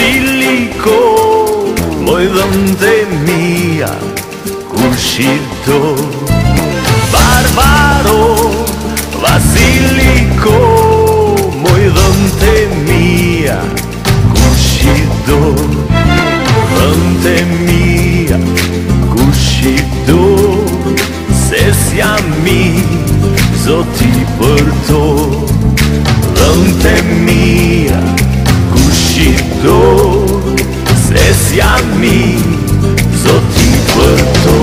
cili ko Loj dhëmë dhe mija Kur Barbaro Vasiliko Moj dhëmë mia mija Kur shqito Dhëmë të mija Kur Se s'jam mi Zoti për to. Kushito Se s'jam mi, zoti për to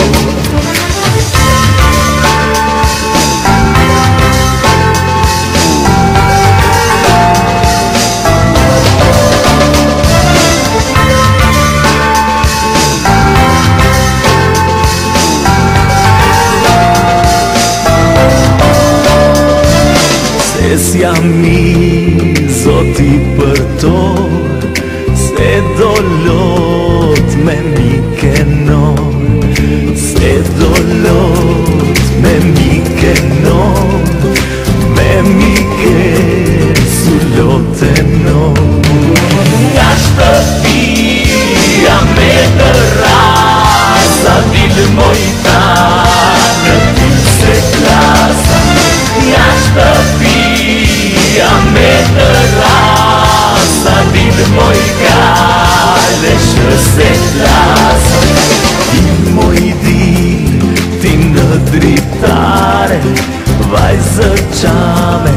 Se s'jam mi, zoti për to E do lot me mi se glas Dimo idi ti na dritare Vai să ceame